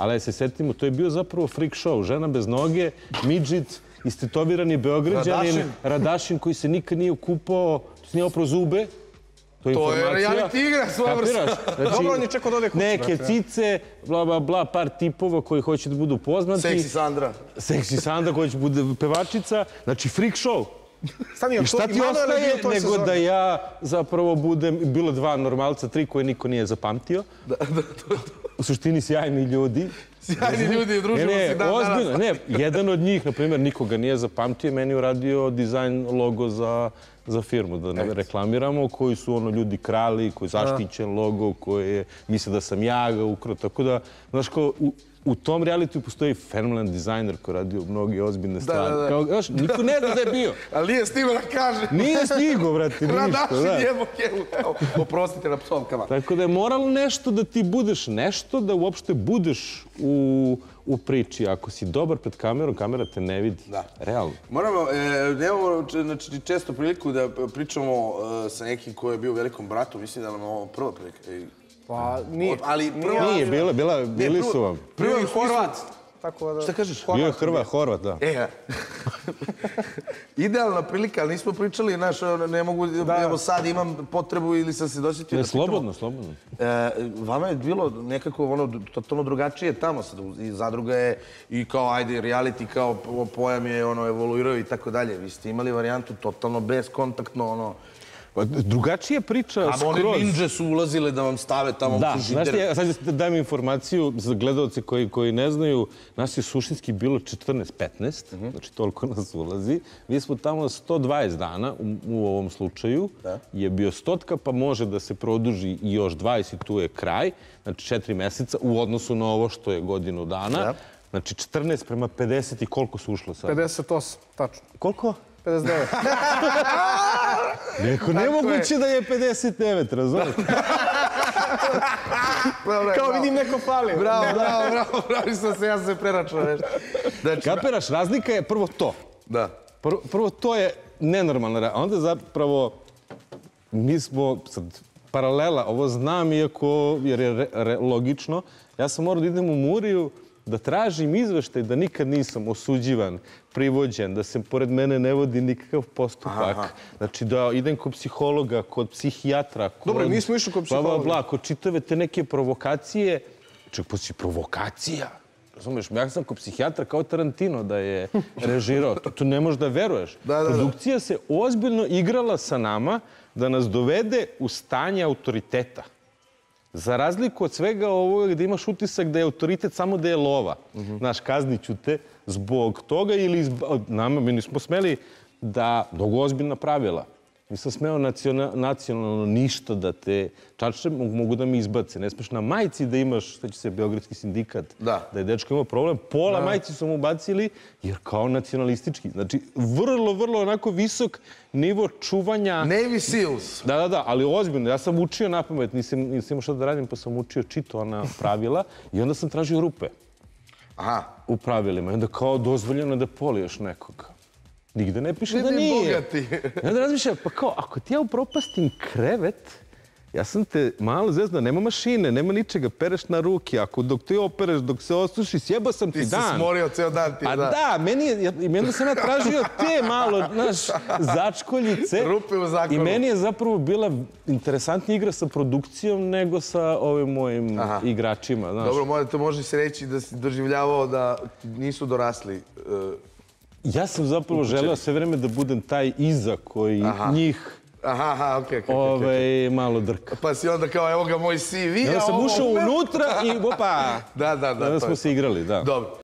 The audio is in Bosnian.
Ali se setimo, to je bio zapravo freak show. Žena bez noge, midžit, istetovirani Beograđanin, Radašin. Radašin koji se nikad nije okupao, nije oprao zube. To je, To je reality igra svojevrsna. Kapiraš? Dobro, on je čekao da ode kući, Neke cice, bla, bla, bla, par tipova koji hoće da budu poznati. Seksi Sandra. Seksi Sandra koja će bude pevačica. Znači, freak show. Stani, I šta ti ostaje nego da ja zapravo budem, bilo dva normalca, tri koje niko nije zapamtio. Da, da, to, U suštini sjajni ljudi. Sjajni ljudi, družimo se dan ozbiljno, danas. ne, jedan od njih, na primjer, nikoga nije zapamtio meni uradio dizajn logo za, za firmu, da ne reklamiramo, koji su ono ljudi krali, koji je zaštićen logo, koji je, misle da sam ja ga ukrao, tako da, znaš, kao, u, u tom realitiju postoji fenomenalan dizajner koji je radio mnoge ozbiljne stvari. da, da. Kao, znaš, niko ne zna da je bio. Ali nije stigao da kaže. Nije stigo, brate, ništa. Radašin da. jebo kevu. Oprostite na psovkama. Tako da je moralo nešto da ti budeš nešto, da uopšte budeš u, u priči. Ako si dobar pred kamerom, kamera te ne vidi. Da. Realno. Moramo, e, nemamo znači, često priliku da pričamo e, sa nekim ko je bio velikom bratu. Mislim da nam je ovo prva prilika. I- Pa, nije. Ali prva... Nije, bila, bila, bili prvo- su vam. Prvo je Horvat. Tako da... Šta kažeš? Bio je Hrva, Horvat, da. E, ja. Idealna prilika, ali nismo pričali, znaš, ono, ne mogu, evo sad imam potrebu ili sam se dosjetio Ne, da pitamo. slobodno, slobodno. E, vama je bilo nekako ono totalno drugačije tamo sad i zadruga je i kao ajde reality kao po- pojam je ono evoluirao i tako dalje. Vi ste imali varijantu totalno bezkontaktno ono Pa, drugačija priča a one skroz. ninja su ulazile da vam stave tamo Da, u znaš ti, ja sad dajem informaciju za gledalce koji, koji ne znaju, nas je suštinski bilo 14-15, Mhm. znači toliko nas ulazi. Mi smo tamo 120 dana u, u ovom slučaju, Da. je bio stotka, pa može da se produži i još 20 i tu je kraj, znači 4 meseca u odnosu na ovo što je godinu dana. Da. Znači 14 prema 50 i koliko su ušlo sad? 58, tačno. Koliko? 59. Neko nemoguće da je 59, razumiješ? Dobro, Kao bravo. vidim neko fali. Bravo, bravo, bravo, bravo, sam se, ja sam se preračunao nešto. Znači, Kapiraš, razlika je prvo to. da. Prvo, prvo to je nenormalno. A onda zapravo mi smo sad paralela, ovo znam iako jer je re, re, logično. Ja sam morao da idem u Muriju da tražim izveštaj da nikad nisam osuđivan, privođen, da se pored mene ne vodi nikakav postupak. Aha. Znači da idem kod psihologa, kod psihijatra, kod... Dobro, nismo išli kod Bla, bla, psihologa. bla, kod čitave te neke provokacije. Ček, si provokacija. Razumeš, ja sam kod psihijatra kao Tarantino da je režirao. To, to ne možeš da veruješ. Da, da, da. Produkcija se ozbiljno igrala sa nama da nas dovede u stanje autoriteta. Za razliku od svega ovoga gdje imaš utisak da je autoritet samo da je lova. Znaš, kazniću te zbog toga ili od nama, mi nismo smeli da, mnogo ozbiljna pravila. Nisam smeo naciona, nacionalno ništa da te čače, mogu, da mi izbace. Ne smeš na majici da imaš, šta će se, Beogradski sindikat, Da. da je dečko imao problem. Pola majici su mu bacili jer kao nacionalistički. Znači, vrlo, vrlo onako visok nivo čuvanja... Navy Seals. Da, da, da, ali ozbiljno. Ja sam učio na pamet, nisam, nisam imao šta da radim, pa sam učio čito ona pravila i onda sam tražio rupe Aha. u pravilima. I onda kao dozvoljeno je da poliješ nekoga. Nigde ne piše da Vidim nije. bogati. I onda razmišljam, pa kao, ako ti ja upropastim krevet, ja sam te malo zezno, nema mašine, nema ničega, pereš na ruke, ako dok ti opereš, dok se osuši, sjeba sam ti, Ti si dan. smorio ceo dan ti, Pa da. da, meni je, ja- i onda sam ja tražio te malo, znaš, začkoljice. Rupe u zakonu. I meni je zapravo bila interesantnija igra sa produkcijom nego sa ovim mojim Aha. igračima, znaš. Dobro, možda to može se reći da si doživljavao da nisu dorasli. e, Ja sam zapravo želeo sve vreme da budem taj iza koji Aha. njih Aha, aha, okej, okej. okej. ovaj, malo drka. Pa si onda kao, evo ga moj CV. I onda a sam ušao unutra i opa, Da, da, da. to smo se igrali, da. Dobro.